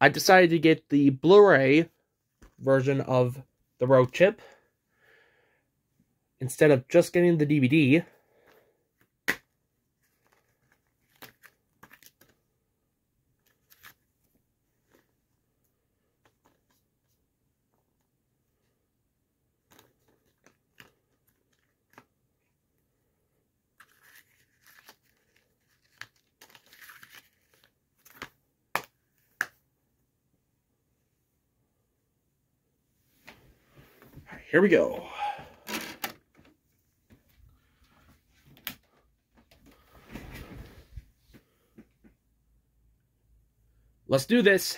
I decided to get the Blu-ray version of the Road Chip instead of just getting the DVD. Here we go. Let's do this.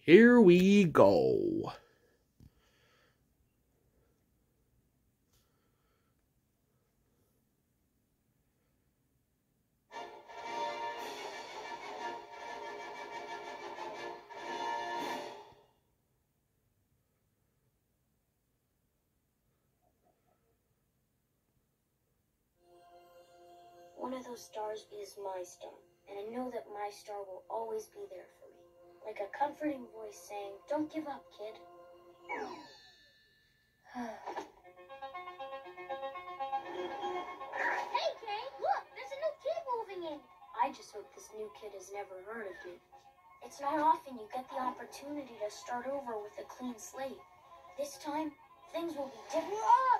Here we go. One of those stars is my star, and I know that my star will always be there for me. Like a comforting voice saying, Don't give up, kid. Hey, Kay, look, there's a new kid moving in. I just hope this new kid has never heard of me. It's not often you get the opportunity to start over with a clean slate. This time, things will be different.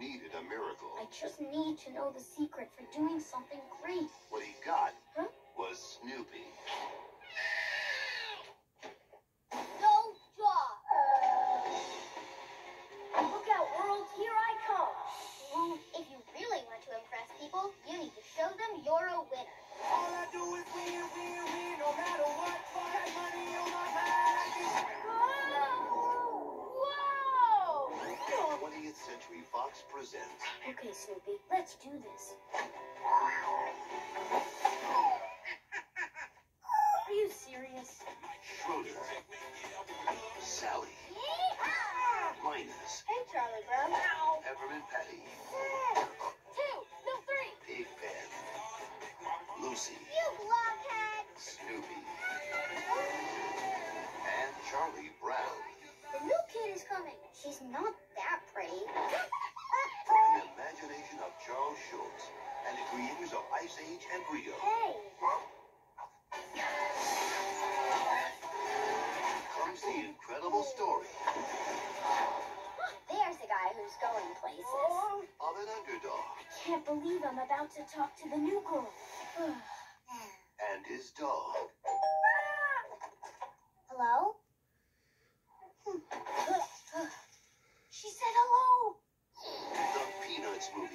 Needed a miracle. I just need to know the secret for doing something great. What he got Huh? was Snoopy. No jaw. Look out, world, here I come. Well, if you really want to impress people, you need to show them you're a winner. All I do is win, win, win, 20th Century Fox presents Okay, Snoopy, let's do this. Are you serious? Schroeder, Sally, Linus, Hey, Charlie Brown. Peppermint Patty, Two, no, three. Pig Pen, Lucy, You blockhead. Snoopy, and Charlie Brown. The new kid is coming. She's not pretty. From the imagination of Charles Schulz and the creators of Ice Age and Rio Hey. comes the incredible story There's a guy who's going places. of an underdog I Can't believe I'm about to talk to the new girl. and his dog. Hello? Hmm. She said hello. The Peanuts movie.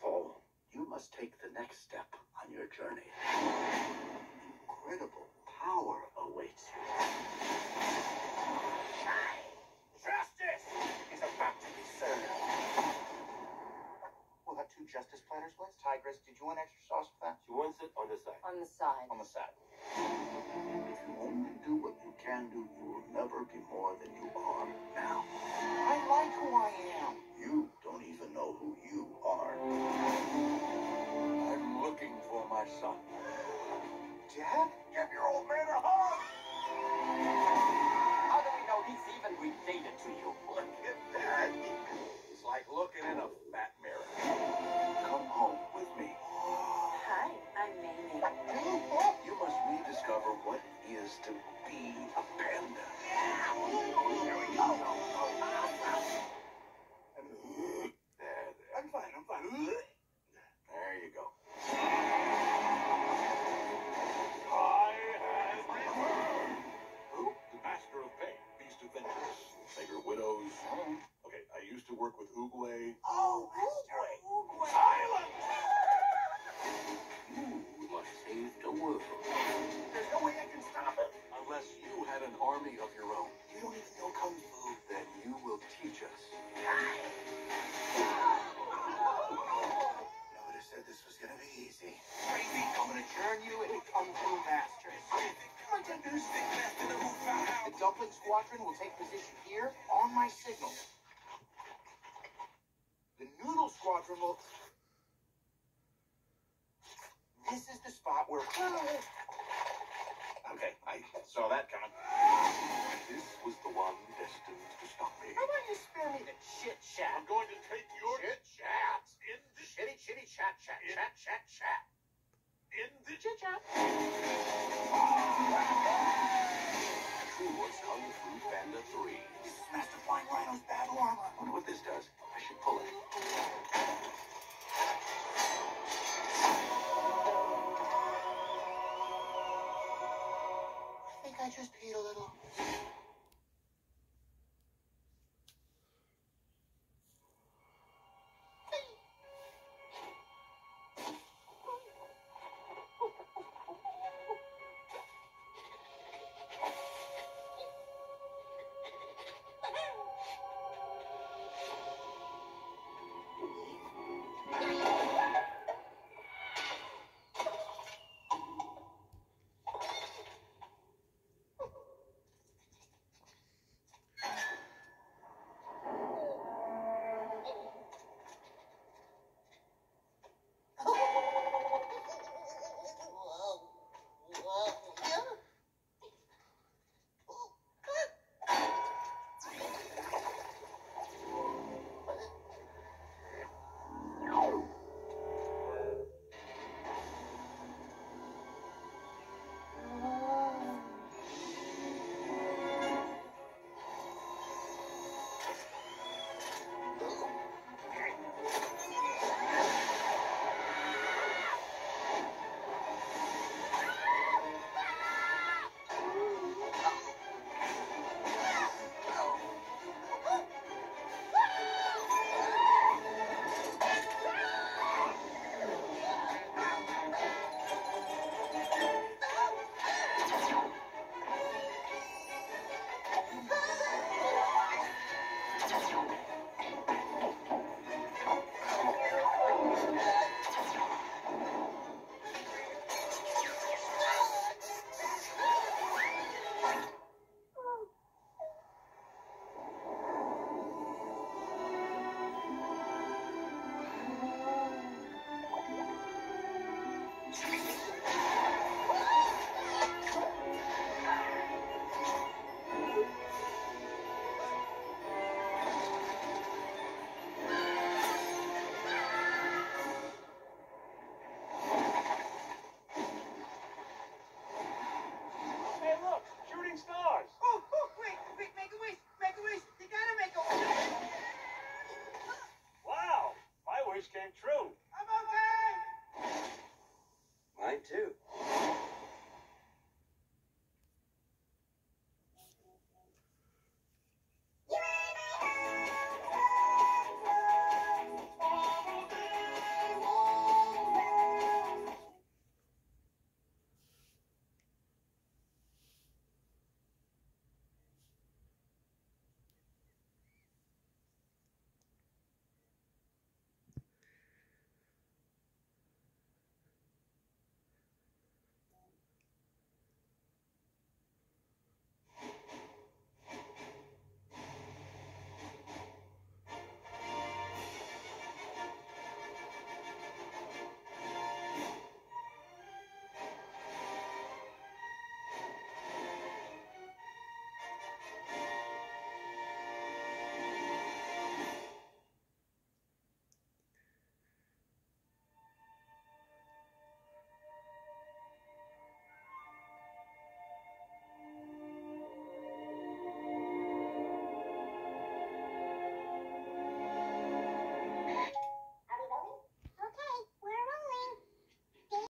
Po, you must take the next step on your journey. Incredible power awaits you. Justice is about to be served. We'll have two justice platters, please. Tigress, did you want extra sauce for that? She wants it on the side. On the side. On the side. If you only do what you can do, you will never be more than you are now. I like who I am. You don't even know who you are. I'm looking for my son. Dad, give your old man a hug. How do we know he's even related to you? Look at that. It's like looking in a fat mirror. Come home with me. Hi, I'm Mei Mei. You must rediscover what it is to be work with Oogway. Oh, Mr. Oogway. Silence! you must save the world. There's no way I can stop him Unless you had an army of your own. You don't even know Kung Fu. Then you will teach us. Nobody said this was gonna be easy. Crazy, I'm gonna turn you into Kung Fu masters. The dumpling squadron will take position here on my signal. Is the spot where. Okay, I saw that coming. This was the one destined to stop me. How about you spare me the chit chat? I'm going to take your Chit chat. in the Chitty chitty chat chat chat chat chat. in the Chit chat. True ah!